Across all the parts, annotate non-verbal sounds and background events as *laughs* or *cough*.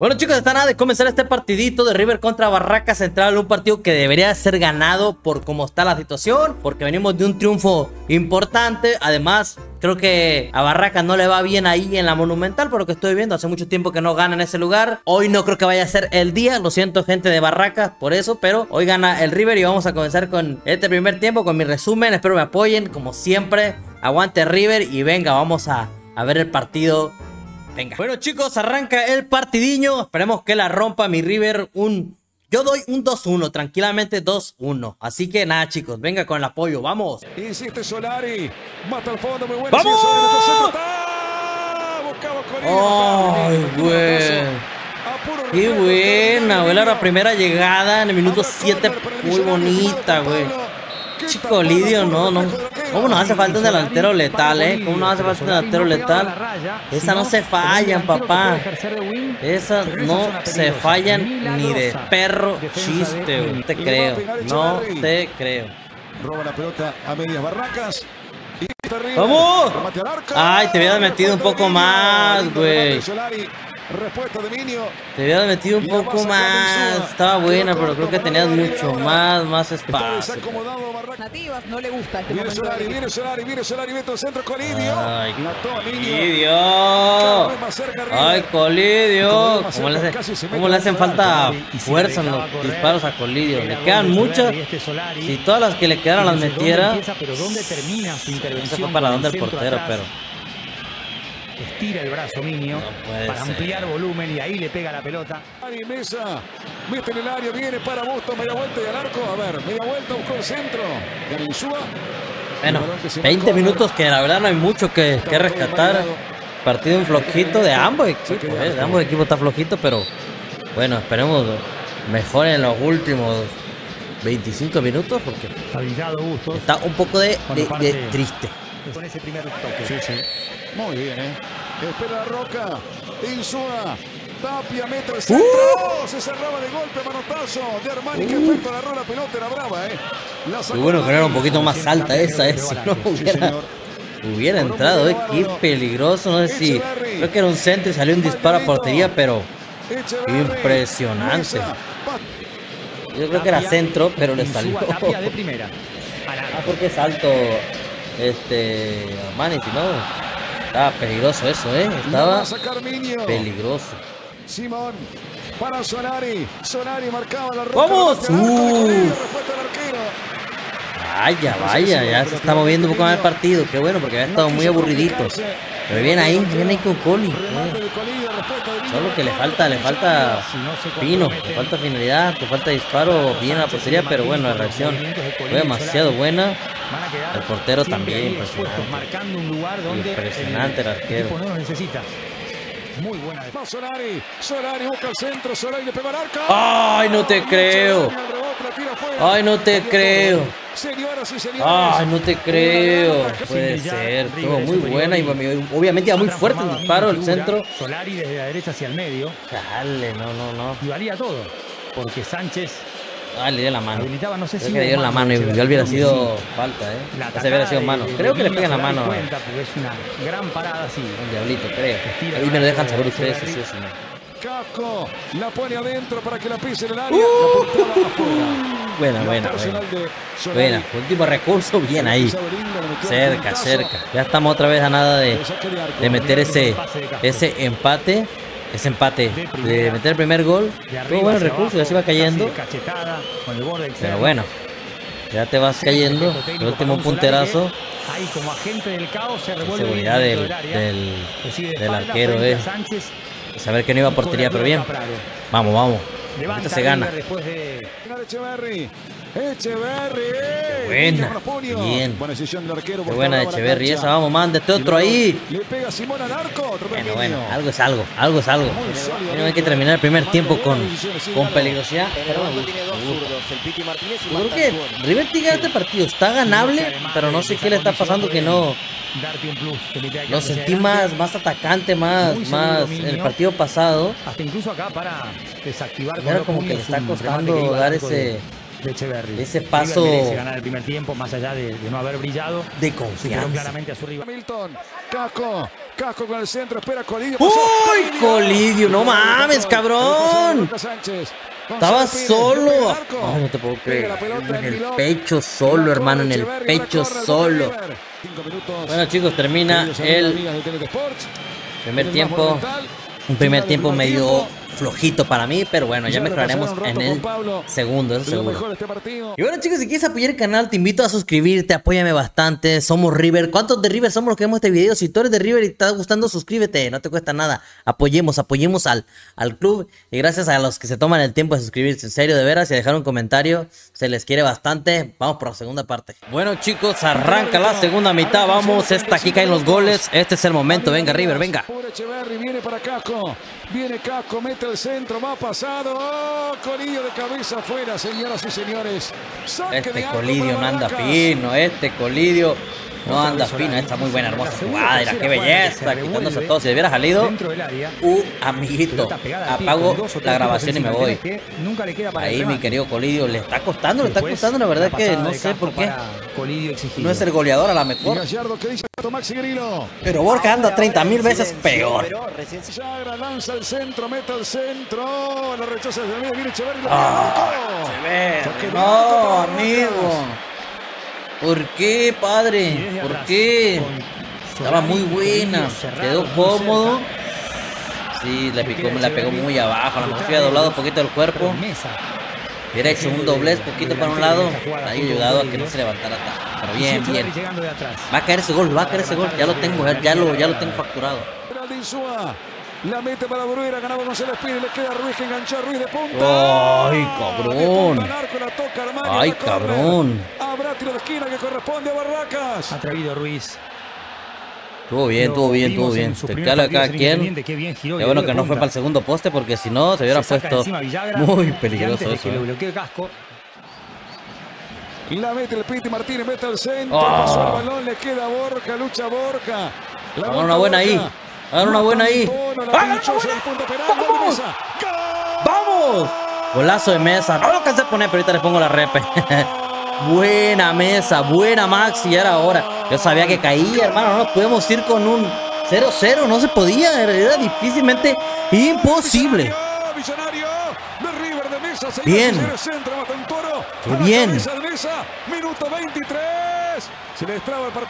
Bueno chicos, está nada de comenzar este partidito de River contra Barraca Central Un partido que debería ser ganado por cómo está la situación Porque venimos de un triunfo importante. Además, creo que a Barraca no le va bien ahí en la Monumental Por lo que estoy viendo, hace mucho tiempo que no gana en ese lugar. Hoy no creo que vaya a ser el día. Lo siento gente de Barraca por eso Pero hoy gana el River y vamos a comenzar con este primer tiempo Con mi resumen, espero me apoyen como siempre. Aguante River y venga, vamos a, a ver el partido bueno, chicos, arranca el partidiño. Esperemos que la rompa mi River. Un. Yo doy un 2-1, tranquilamente 2-1. Así que nada, chicos, venga con el apoyo, vamos. Insiste Solari, mata al fondo, muy bueno. ¡Vamos! ¡Ay, güey! Qué buena, güey. La primera llegada en el minuto 7, muy bonita, güey. Chico Lidio, no, no. ¿Cómo nos hace falta un delantero letal, eh? ¿Cómo nos hace falta un delantero letal? Esa no se fallan, papá. Esa no se fallan ni de perro chiste, güey. No te creo. No te creo. Roba la pelota a medias barracas. ¿Cómo? Ay, te había metido un poco más, güey. Respuesta de Minio. Te había metido un poco más. Estaba buena, pero creo que tenías mucho más, más espacio. Nativas no le gusta este viene Solari, viene Solari, viene Solari, mete el centro Colidio. Ay, Colidio. Ay, Colidio. ¿Cómo le, hace, ¿Cómo le hacen falta fuerza en los disparos a Colidio? Le quedan muchas. Si todas las que le quedaron las metiera. Pero ¿dónde termina su intervención? No sé para dónde el portero, pero estira el brazo Minio para ampliar volumen y ahí le pega la pelota. Ari Mesa, mete en el área, viene para Busto, media vuelta y al arco. A ver, media vuelta, buscó el centro. Garinzúa. Bueno, 20 minutos que la verdad no hay mucho que, que rescatar. Partido un flojito de ambos equipos, eh, de ambos equipos está flojito, pero bueno, esperemos mejor en los últimos 25 minutos porque está un poco de, de, triste. Con ese primer toque. Sí, sí. Muy bien, ¿eh? Espera Roca. Insúa. Tapia mete el centro. ¡Uh! Se cerraba de golpe, manotazo de Armani que efecto agarró la pelota, era brava, ¿eh? Muy bueno que era un poquito más alta esa, esa. no hubiera, hubiera entrado, ¿eh? Qué peligroso. No sé si. Creo que era un centro y salió un disparo a portería, pero. Impresionante. Yo creo que era centro, pero le salió. Ah, porque salto este Armani, si no. Estaba peligroso eso, ¿eh? Estaba peligroso. Simón para Solari. Solari marcaba la ruta. ¡Vamos! Uh. Vaya, vaya, ya se está moviendo un poco más el partido. Qué bueno, porque había estado muy aburridito. Pero viene ahí, viene ahí con Coli. Solo que le falta, le falta pino, le falta finalidad, le falta disparo bien a la portería, pero bueno, la reacción fue demasiado buena. El portero también, impresionante. Impresionante el arquero. Muy buena Solari, Solari busca el centro, Solari le pegó al arco. Ay, no te creo. Ay, no te creo. Ay, no te creo. Puede ser. Todo muy buena y obviamente iba muy fuerte el disparo el centro. Solari desde la derecha hacia el medio. Dale, no, no, no. Y valía todo. Porque Sánchez Ah, le dio la mano. no sé Creo que le dio la mano y ya hubiera sido falta, ¿eh? Ese hubiera sido mano. Creo que le pega la mano. Es una gran parada, sí. El diablito, creo. Ahí me lo dejan saber ustedes si sí si no. Casco, la pone adentro para que la pise en el área. Uh, buena, buena, buena. Buena, último recurso, bien ahí. Cerca, cerca. Ya estamos otra vez a nada de, de meter ese, ese empate ese empate de meter el primer gol. Tuvo buenos recursos, ya se iba cayendo. Pero bueno, ya te vas cayendo. El último punterazo. Seguridad del, del, del arquero, eh. Saber que no iba a portería, pero bien. Vamos, vamos. Ahorita se gana. Echeverry. buena. Bien. Buena decisión del arquero. Qué buena de Echeverry. Esa, vamos, mándate otro ahí. Le pega Simón al arco. Bueno, bueno, algo es algo. Algo es algo. Bueno, hay que terminar el primer tiempo con, con peligrosidad. Pero Yo creo que River Tigre este partido está ganable, pero no sé qué le está pasando que no. Lo sentí más, más atacante, más, más en el partido pasado. Hasta incluso acá para desactivar. Ahora como que le está costando dar ese de Echeverry. Ese paso. Ganar el primer tiempo, más allá de, de, no haber brillado. De confianza. claramente a su rival. Milton, Caco, Casco con el centro, espera Colidio. ¡Uy, Colidio! ¡No mames, cabrón! Estaba solo. Ay, no te puedo creer. En el pecho solo, hermano. En el pecho solo. Bueno, chicos, termina el primer tiempo. Un primer tiempo medio flojito para mí, pero bueno, ya mejoraremos en el segundo, eso seguro. Este y bueno, chicos, si quieres apoyar el canal, te invito a suscribirte, apóyame bastante. Somos River. ¿Cuántos de River somos los que vemos este video? Si tú eres de River y te está gustando, suscríbete, no te cuesta nada. Apoyemos, apoyemos al, al club. Y gracias a los que se toman el tiempo de suscribirse, en serio, de veras, y dejar un comentario. Se les quiere bastante. Vamos por la segunda parte. Bueno, chicos, arranca la segunda mitad. Vamos, esta aquí caen los goles. Este es el momento. Venga, River, venga. Viene para Casco. Viene Casco, mete el centro, va pasado. Oh, Colillo de cabeza afuera, señoras y señores. este Colidio no anda fino, este Colidio no anda fino. Está muy buena, hermosa jugada. qué belleza, quitándose todo. Si hubiera salido, uh, amiguito, apago la grabación y me voy. Ahí, mi querido Colidio, le está costando, le está costando. La verdad es que no sé por qué. No es el goleador a la mejor. Pero Borja anda 30 mil veces peor. lanza el centro, mete el centro. La rechaza de viene No, amigo. ¿Por qué, padre? ¿Por qué? Estaba muy buena. Quedó cómodo. Sí, le, picó, la pegó muy abajo. A lo mejor había doblado un poquito el cuerpo. Hubiera hecho un doblez poquito para un lado. Ahí ayudado a que no se levantara tanto. Pero bien, bien. Va a caer ese gol, va a caer ese gol. Ya lo tengo, ya lo, ya lo tengo facturado. La mete para Bruera, ganaba González Pires, le queda Ruiz que enganchó a Ruiz de punta. Ay, cabrón. Ay, cabrón. Habrá tiro de esquina que corresponde a Barracas. Atrevido Ruiz. Estuvo bien, estuvo bien, estuvo bien. Te queda acá quien. Qué bueno que no fue para el segundo poste porque si no se hubiera puesto muy peligroso eso. Eh. casco. La mete el Piti Martínez, mete al centro, oh. pasó el balón, le queda Borja, lucha Borja. La una buena ahí. Hagan una buena ahí. ¡Vamos! ¡Vamos! Golazo de mesa. No lo alcancé a poner, pero ahorita le pongo la repe. *laughs* buena mesa, buena Maxi. Ya era hora. Yo sabía que caía, hermano. No nos podemos ir con un 0-0. No se podía. Era difícilmente imposible. Bien. Qué bien.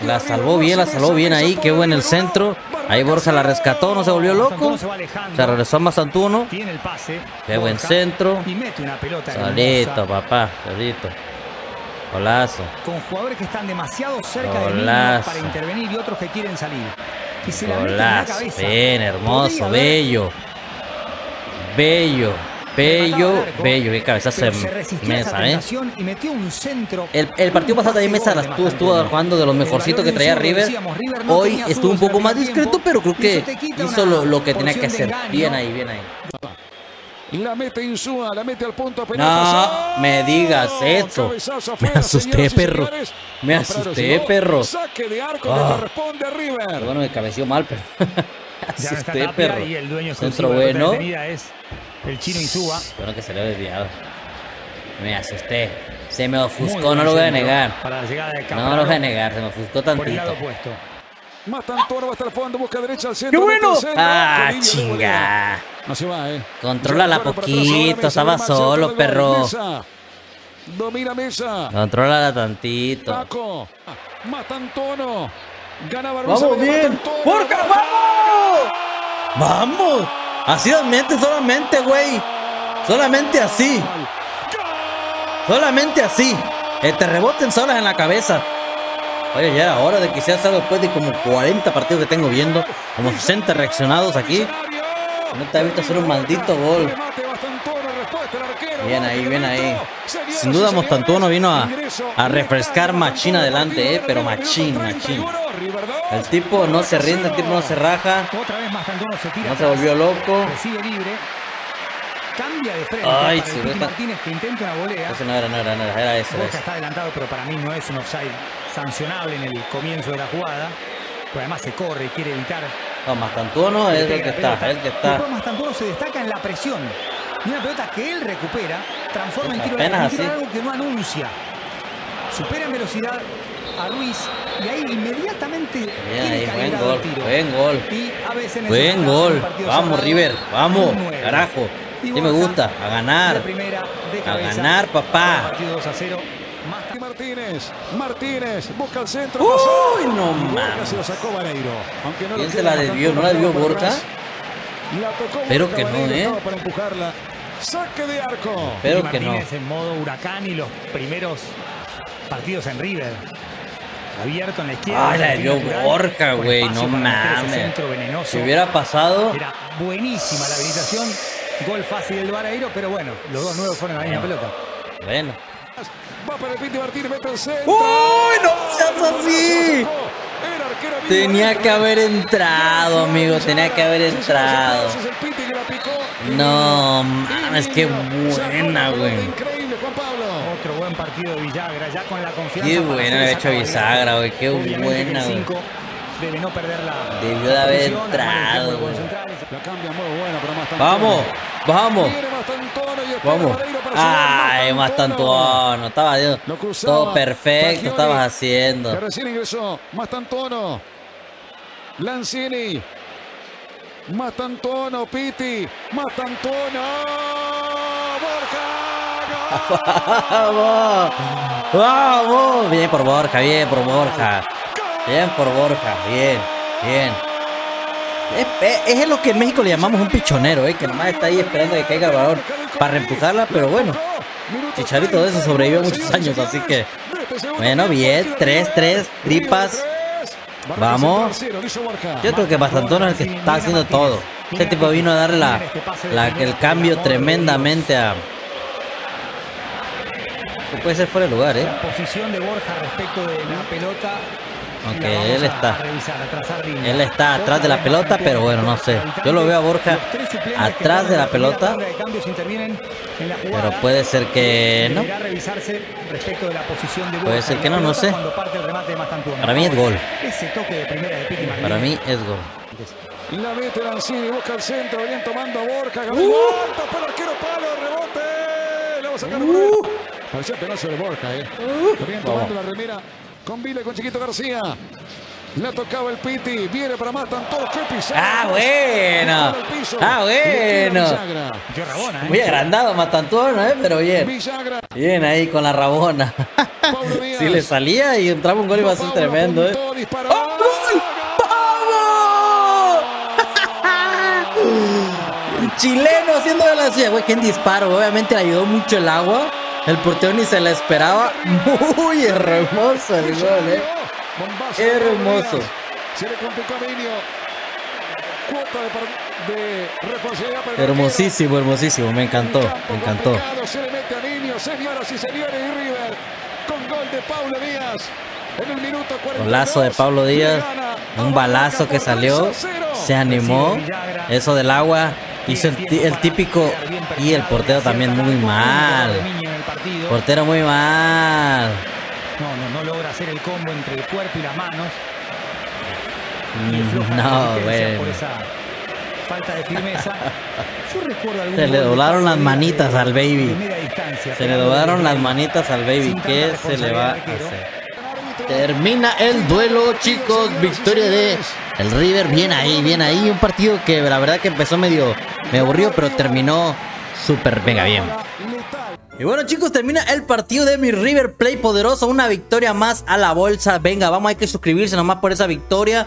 La salvó bien, la salvó bien ahí. Qué buen el centro. Ahí Borja la rescató, no se volvió loco. Se regresó a Mazantuno. Qué buen centro. Solito, papá. Solito. Golazo. Con jugadores que están demasiado cerca del para intervenir y otros que quieren salir. Golazo. Bien, hermoso, bello. Bello. Bello, bello, qué cabezazo de Mesa, ¿eh? El, el partido pasado también Mesa la estuvo, estuvo jugando de los mejorcitos que traía River. Hoy estuvo un poco más discreto, pero creo que hizo lo, lo que tenía que hacer. Bien ahí, bien ahí. La mete Insúa, la mete al punto No me digas eso. Me asusté, perro. Me asusté, perro. Saque de arco que corresponde a River. Bueno, me cabeció mal, pero. *laughs* asusté, perro. Centro bueno. El chino Insúa. Bueno que se le ha desviado. Me asusté. Se me ofuscó, no lo voy a negar. no lo voy a negar, se me ofuscó tantito. Más tanto va a estar jugando busca derecha al centro. ¡Qué bueno! ¡Ah, chinga! No se va, eh. Contrólala poquito, estaba solo, perro. Domina Mesa. Contrólala tantito. Paco. Matantono. Gana Vamos bien. ¡Porca, vamos! ¡Vamos! Así solamente, solamente, güey. Solamente así. Solamente así. Eh, te reboten solas en la cabeza. Oye, ya era hora de que se haga después de como 40 partidos que tengo viendo. Como 60 reaccionados aquí. No te ha visto hacer un maldito gol. Bien ahí, bien ahí. Sin duda Mostantuono vino a, a refrescar Machín adelante, eh, pero Machín, Machín. El tipo no se rinde, el tipo no se raja. No se volvió loco. Cambia de frente Ay, sí, Martínez que intenta una volea. Eso no era, no era, no era, era eso. está adelantado, pero para mí no es un offside sancionable en el comienzo de la jugada. Pero además se corre y quiere evitar. No, Mastantuono es el que está, es el que está. Mastantuono se destaca en la presión. Y una pelota que él recupera, transforma en tiro de algo que no anuncia. Supera en velocidad, a Ruiz y ahí inmediatamente Bien ahí, buen gol, tiro. buen gol. Y a veces Buen gol. Vamos, cerrado, River. Vamos. Carajo. Y Sí me gusta. A ganar. A ganar, papá. Partido 2 a 0. Martínez, Martínez, busca el centro. Uy, pasó. no mames. se lo sacó Vareiro. Aunque no ¿Quién se la desvió? ¿No la por Borja? La tocó Pero que no, ¿eh? para empujarla. Saque de arco. Pero Y que no. Martínez en modo huracán y los primeros partidos en River. Abierto en la izquierda. Ay, la debió Borja, güey. No mames. centro venenoso. Si hubiera pasado. Era buenísima la habilitación. Gol fácil del Vareiro, pero bueno, los dos nuevos fueron a la misma pelota. Bueno. Va para el Piti Martínez, mete el centro. ¡Uy, no seas así! Tenía que haber entrado, amigo. Tenía que haber entrado. No, mames, qué buena, güey. Increíble, Juan Pablo. Otro buen partido de Villagra, ya con la confianza. Qué buena le ha hecho cabalgata. güey, qué buena, güey. cinco Debe no perder la. Debió de haber entrado, güey. Vamos, vamos, vamos. Ay, más tanto. No estaba cruzaba. todo perfecto, estabas haciendo. recién ingresó. Mastantuono. Lanzini. Mastantuono, Piti. Mastantuono. Borja. Vamos, *laughs* vamos. Bien por Borja, bien por Borja. Bien por Borja, bien, bien. Es, es- lo que en México le llamamos un pichonero, ¿eh? que nomás está ahí esperando que caiga el balón para reempujarla, pero bueno. Chicharito de eso sobrevivió muchos años, así que. Bueno, bien, 3-3, tripas. Vamos. Yo creo que Bastantón es el que está haciendo todo. Este tipo vino a darle la, el cambio tremendamente a. Puede ser fuera de lugar, ¿eh? La posición de Borja respecto de la pelota. Vamos él está. Él está atrás de la pelota, pero bueno, no sé. Yo lo veo a Borja atrás de la pelota. Pero puede ser que no. Deberá revisarse respecto de la posición de Puede ser que no, no sé. cuando parte el remate de Mastantuono. Para mí es gol. Ese toque de primera de Piti Martínez. Para mí es gol. La mete Lanzini, busca el centro, bien tomando a Borja. ganó Uh. el arquero palo, rebote. Le va a sacar por ahí. Parecía pedazo de Borja, eh. Lo viene tomando la remera con Vila y con Chiquito García. La tocaba el Piti, viene para Matan todos. ¡Qué pisada! Ah, bueno. Ah, bueno. Rabona, ¿eh? Muy agrandado Matantuono, ¿eh? Pero bien. Villagra. Bien ahí con la rabona. Si *laughs* le salía y entraba un gol iba a ser tremendo, ¿eh? apuntó, disparó. ¡Vamos! *laughs* Chileno haciendo la ciudad, güey, qué disparo. Obviamente le ayudó mucho el agua. El portero ni se la esperaba. *laughs* Muy hermoso el gol, eh. Hermoso. Hermosísimo, hermosísimo. Me encantó, me encantó. complicado, Se le mete a Minio, señoras y señores, y River con gol de Pablo Díaz. En el minuto 42. Golazo de Pablo Díaz. Un balazo que salió. 3 a 0. Se animó. Eso del agua. Hizo el, típico. Y el portero también muy mal. Portero muy mal. No, no, no logra hacer el combo entre el cuerpo y las manos. Y No, bueno. Por esa falta de firmeza. *laughs* Yo recuerdo algún Se le doblaron las manitas al baby. Se le doblaron las manitas al baby. ¿Qué se le va a hacer? Termina el duelo, chicos. Victoria de el River. Bien ahí, bien ahí. Un partido que la verdad que empezó medio me aburrió, pero terminó súper mega bien. Y bueno chicos, termina el partido de mi River Play poderoso. Una victoria más a la bolsa. Venga, vamos, hay que suscribirse nomás por esa victoria.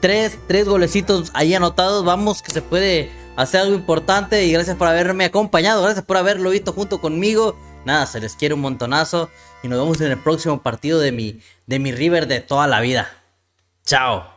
Tres, tres golecitos ahí anotados. Vamos, que se puede hacer algo importante. Y gracias por haberme acompañado. Gracias por haberlo visto junto conmigo. Nada, se les quiere un montonazo. Y nos vemos en el próximo partido de mi, de mi River de toda la vida. Chao.